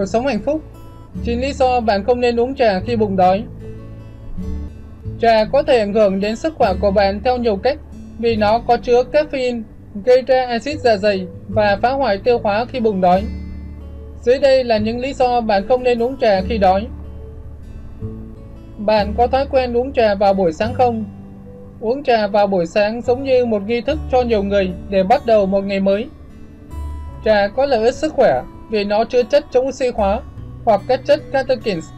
cuộc sống hạnh phúc. Chính lý do bạn không nên uống trà khi bụng đói. Trà có thể ảnh hưởng đến sức khỏe của bạn theo nhiều cách vì nó có chứa caffeine, gây ra axit dạ dày và phá hoại tiêu hóa khi bụng đói. Dưới đây là những lý do bạn không nên uống trà khi đói. Bạn có thói quen uống trà vào buổi sáng không? Uống trà vào buổi sáng giống như một nghi thức cho nhiều người để bắt đầu một ngày mới. Trà có lợi ích sức khỏe vì nó chứa chất chống oxy hóa hoặc các chất catechins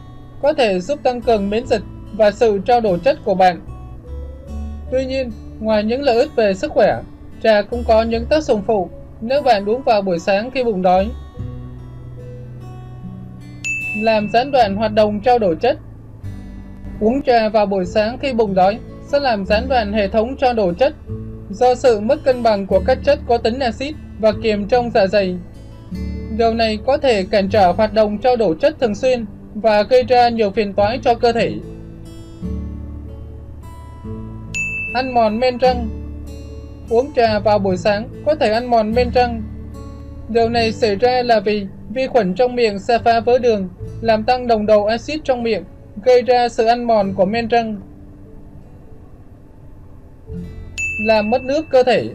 có thể giúp tăng cường miễn dịch và sự trao đổi chất của bạn. Tuy nhiên, ngoài những lợi ích về sức khỏe, trà cũng có những tác dụng phụ nếu bạn uống vào buổi sáng khi bụng đói. Làm gián đoạn hoạt động trao đổi chất Uống trà vào buổi sáng khi bụng đói sẽ làm gián đoạn hệ thống trao đổi chất do sự mất cân bằng của các chất có tính axit và kiềm trong dạ dày. Điều này có thể cản trở hoạt động trao đổi chất thường xuyên và gây ra nhiều phiền toái cho cơ thể. Ăn mòn men răng Uống trà vào buổi sáng có thể ăn mòn men răng. Điều này xảy ra là vì vi khuẩn trong miệng sẽ phá vỡ đường, làm tăng đồng đầu axit trong miệng, gây ra sự ăn mòn của men răng. Làm mất nước cơ thể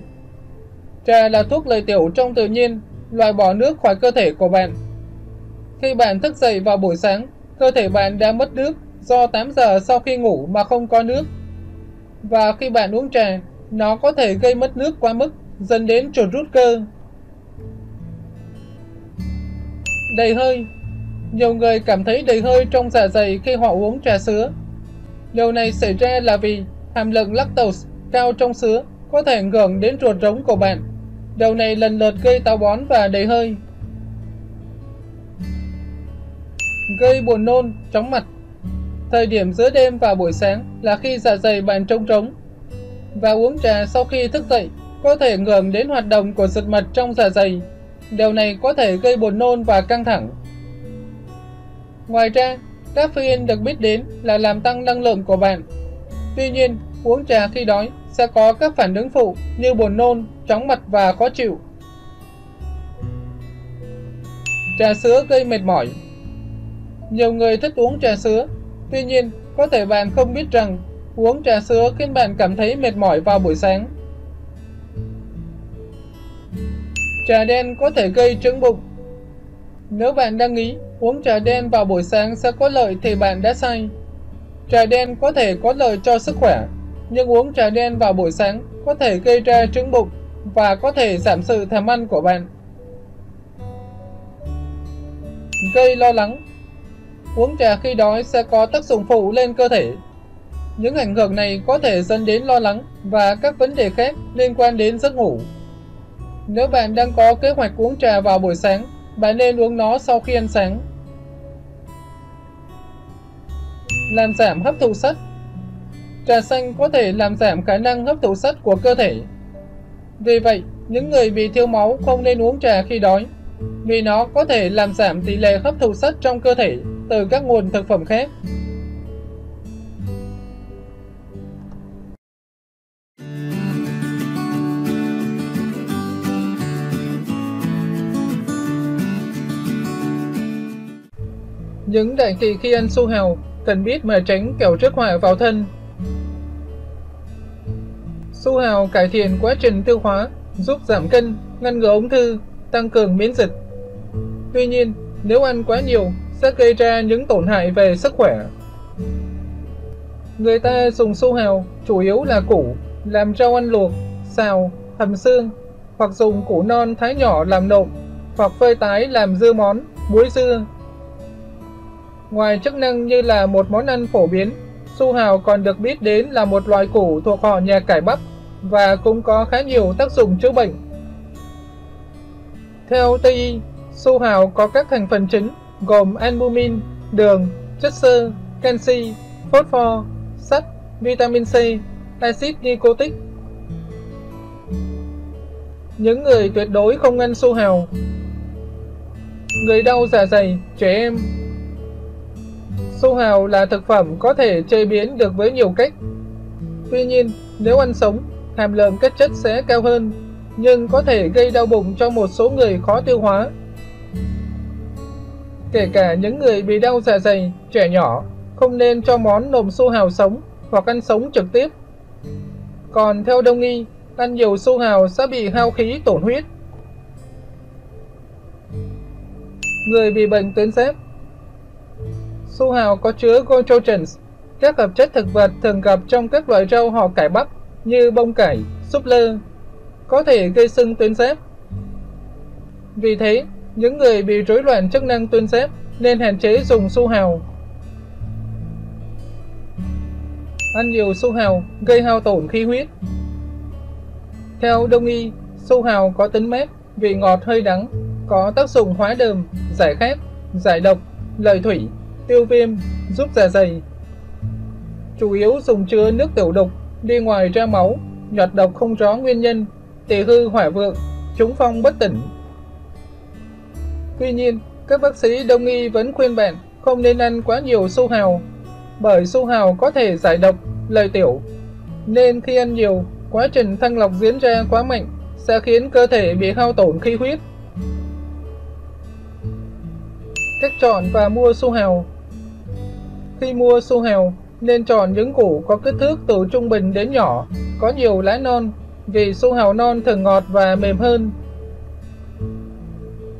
Trà là thuốc lợi tiểu trong tự nhiên, loại bỏ nước khỏi cơ thể của bạn. Khi bạn thức dậy vào buổi sáng, cơ thể bạn đã mất nước do 8 giờ sau khi ngủ mà không có nước. Và khi bạn uống trà, nó có thể gây mất nước quá mức, dẫn đến chuột rút cơ. Đầy hơi Nhiều người cảm thấy đầy hơi trong dạ dày khi họ uống trà sữa. Điều này xảy ra là vì hàm lượng lactose cao trong sữa có thể ảnh hưởng đến ruột rống của bạn. Điều này lần lượt gây táo bón và đầy hơi. Gây buồn nôn, chóng mặt Thời điểm giữa đêm và buổi sáng là khi dạ dày bạn trống trống. Và uống trà sau khi thức dậy có thể ảnh hưởng đến hoạt động của giật mật trong dạ dày. Điều này có thể gây buồn nôn và căng thẳng. Ngoài ra, caffeine được biết đến là làm tăng năng lượng của bạn. Tuy nhiên, uống trà khi đói sẽ có các phản ứng phụ như buồn nôn, chóng mặt và khó chịu. Trà sữa gây mệt mỏi Nhiều người thích uống trà sữa, tuy nhiên có thể bạn không biết rằng uống trà sữa khiến bạn cảm thấy mệt mỏi vào buổi sáng. Trà đen có thể gây trứng bụng. Nếu bạn đang nghĩ uống trà đen vào buổi sáng sẽ có lợi thì bạn đã sai. Trà đen có thể có lợi cho sức khỏe, nhưng uống trà đen vào buổi sáng có thể gây ra trứng bụng và có thể giảm sự thèm ăn của bạn. Gây lo lắng Uống trà khi đói sẽ có tác dụng phụ lên cơ thể. Những ảnh hưởng này có thể dẫn đến lo lắng và các vấn đề khác liên quan đến giấc ngủ. Nếu bạn đang có kế hoạch uống trà vào buổi sáng, bạn nên uống nó sau khi ăn sáng. Làm giảm hấp thụ sắt Trà xanh có thể làm giảm khả năng hấp thụ sắt của cơ thể. Vì vậy, những người bị thiếu máu không nên uống trà khi đói, vì nó có thể làm giảm tỷ lệ hấp thụ sắt trong cơ thể từ các nguồn thực phẩm khác. Những đại kỵ khi ăn su hào cần biết mà tránh kẻo rước họa vào thân Su hào cải thiện quá trình tiêu hóa, giúp giảm cân, ngăn ngừa ung thư, tăng cường miễn dịch. Tuy nhiên, nếu ăn quá nhiều sẽ gây ra những tổn hại về sức khỏe. Người ta dùng su hào chủ yếu là củ, làm rau ăn luộc, xào, hầm xương, hoặc dùng củ non thái nhỏ làm nộm, hoặc phơi tái làm dưa món, muối dưa. Ngoài chức năng như là một món ăn phổ biến Su hào còn được biết đến là một loại củ thuộc họ nhà cải bắp và cũng có khá nhiều tác dụng chữa bệnh. Theo Tây y, su hào có các thành phần chính gồm albumin, đường, chất xơ, canxi, phosphor, sắt, vitamin C, axit nicotic. Những người tuyệt đối không ăn su hào Người đau dạ dày, trẻ em, Su hào là thực phẩm có thể chế biến được với nhiều cách. Tuy nhiên, nếu ăn sống, hàm lượng các chất sẽ cao hơn, nhưng có thể gây đau bụng cho một số người khó tiêu hóa. Kể cả những người bị đau dạ dày, trẻ nhỏ, không nên cho món nộm su hào sống hoặc ăn sống trực tiếp. Còn theo đông y, ăn nhiều su hào sẽ bị hao khí tổn huyết. Người bị bệnh tuyến giáp Su hào có chứa goitrogens, các hợp chất thực vật thường gặp trong các loại rau họ cải bắp như bông cải, súp lơ, có thể gây sưng tuyến giáp. Vì thế, những người bị rối loạn chức năng tuyến giáp nên hạn chế dùng su hào. Ăn nhiều su hào gây hao tổn khí huyết. Theo đông y, su hào có tính mát, vị ngọt hơi đắng, có tác dụng hóa đờm, giải khát, giải độc, lợi thủy, tiêu viêm, giúp dạ dày. Chủ yếu dùng chứa nước tiểu đục, đi ngoài ra máu, nhọt độc không rõ nguyên nhân, tỳ hư hỏa vượng, trúng phong bất tỉnh. Tuy nhiên, các bác sĩ đông y vẫn khuyên bạn không nên ăn quá nhiều su hào, bởi su hào có thể giải độc, lợi tiểu. Nên khi ăn nhiều, quá trình thăng lọc diễn ra quá mạnh sẽ khiến cơ thể bị hao tổn khí huyết. Cách chọn và mua su hào Khi mua su hào, nên chọn những củ có kích thước từ trung bình đến nhỏ, có nhiều lá non, vì su hào non thường ngọt và mềm hơn.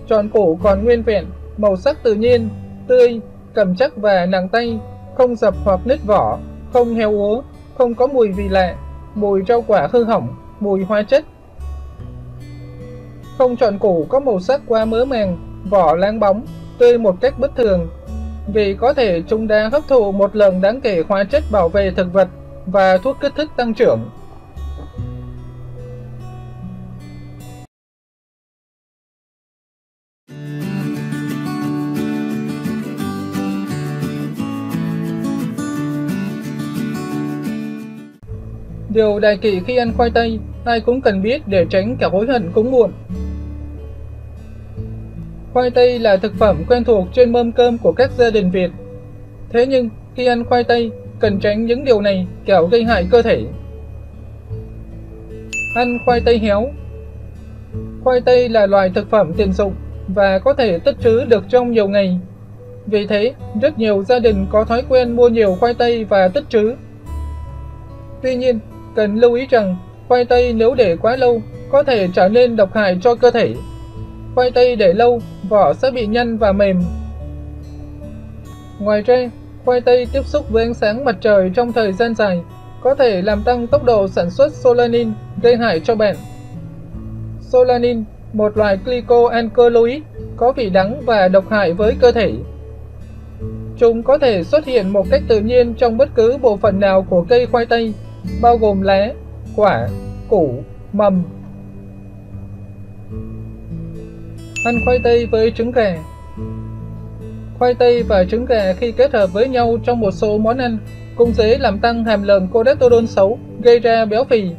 Chọn củ còn nguyên vẹn, màu sắc tự nhiên, tươi, cầm chắc và nặng tay, không dập hoặc nứt vỏ, không heo úa, không có mùi vị lạ, mùi rau quả hư hỏng, mùi hóa chất. Không chọn củ có màu sắc quá mỡ màng, vỏ láng bóng, tươi một cách bất thường, vì có thể chúng đã hấp thụ một lượng đáng kể hóa chất bảo vệ thực vật và thuốc kích thích tăng trưởng. Điều đại kỵ khi ăn khoai tây, ai cũng cần biết để tránh cả hối hận cũng muộn. Khoai tây là thực phẩm quen thuộc trên mâm cơm của các gia đình Việt. Thế nhưng, khi ăn khoai tây, cần tránh những điều này kẻo gây hại cơ thể. Ăn khoai tây héo Khoai tây là loại thực phẩm tiện dụng và có thể tích trữ được trong nhiều ngày. Vì thế, rất nhiều gia đình có thói quen mua nhiều khoai tây và tích trữ. Tuy nhiên, cần lưu ý rằng khoai tây nếu để quá lâu có thể trở nên độc hại cho cơ thể. Khoai tây để lâu, vỏ sẽ bị nhăn và mềm. Ngoài ra, khoai tây tiếp xúc với ánh sáng mặt trời trong thời gian dài có thể làm tăng tốc độ sản xuất solanin gây hại cho bạn. Solanin, một loại glycoalkaloid có vị đắng và độc hại với cơ thể. Chúng có thể xuất hiện một cách tự nhiên trong bất cứ bộ phận nào của cây khoai tây, bao gồm lá, quả, củ, mầm. Ăn khoai tây với trứng gà Khoai tây và trứng gà khi kết hợp với nhau trong một số món ăn cũng dễ làm tăng hàm lượng cholesterol xấu, gây ra béo phì.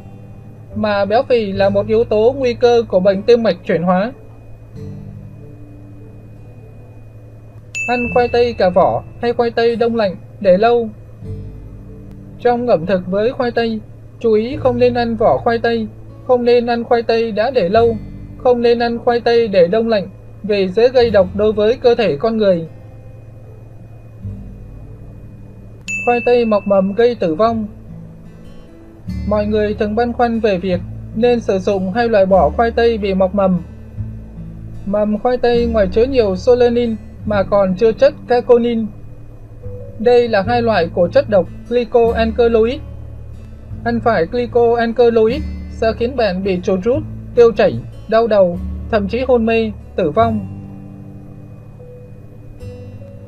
Mà béo phì là một yếu tố nguy cơ của bệnh tim mạch chuyển hóa. Ăn khoai tây cả vỏ hay khoai tây đông lạnh để lâu trong ẩm thực với khoai tây, chú ý không nên ăn vỏ khoai tây, không nên ăn khoai tây đã để lâu, không nên ăn khoai tây để đông lạnh vì dễ gây độc đối với cơ thể con người. Khoai tây mọc mầm gây tử vong Mọi người thường băn khoăn về việc nên sử dụng hay loại bỏ khoai tây bị mọc mầm. Mầm khoai tây ngoài chứa nhiều solenin mà còn chứa chất caconin đây là hai loại của chất độc glycoalkaloid. Ăn phải glycoalkaloid sẽ khiến bạn bị trột rút, tiêu chảy, đau đầu, thậm chí hôn mê, tử vong.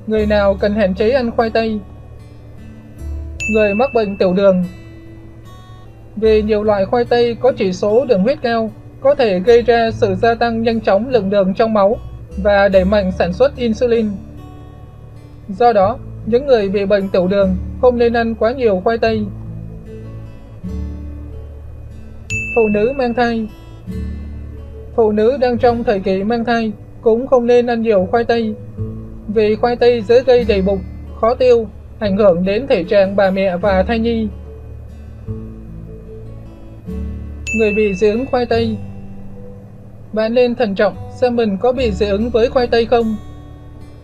Người nào cần hạn chế ăn khoai tây? Người mắc bệnh tiểu đường Vì nhiều loại khoai tây có chỉ số đường huyết cao, có thể gây ra sự gia tăng nhanh chóng lượng đường trong máu và đẩy mạnh sản xuất insulin. Do đó, những người bị bệnh tiểu đường không nên ăn quá nhiều khoai tây. Phụ nữ mang thai Phụ nữ đang trong thời kỳ mang thai cũng không nên ăn nhiều khoai tây vì khoai tây dễ gây đầy bụng, khó tiêu, ảnh hưởng đến thể trạng bà mẹ và thai nhi. Người bị dị ứng khoai tây Bạn nên thận trọng xem mình có bị dị ứng với khoai tây không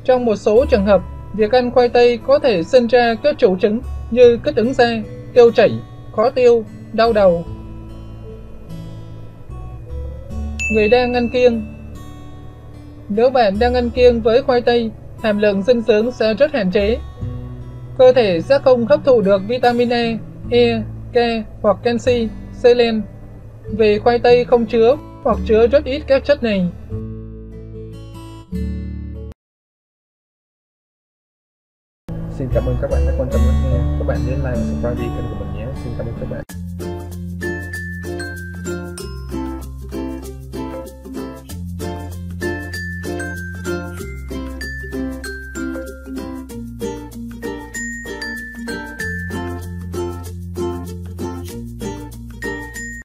Trong một số trường hợp, việc ăn khoai tây có thể sinh ra các triệu chứng như kích ứng da, tiêu chảy, khó tiêu, đau đầu. Người đang ăn kiêng Nếu bạn đang ăn kiêng với khoai tây, hàm lượng dinh dưỡng sẽ rất hạn chế. Cơ thể sẽ không hấp thụ được vitamin E, E, K hoặc canxi, selen vì khoai tây không chứa hoặc chứa rất ít các chất này. Xin cảm ơn các bạn đã quan tâm lắng nghe. Các bạn nhớ like và subscribe kênh của mình nhé. Xin cảm ơn các bạn.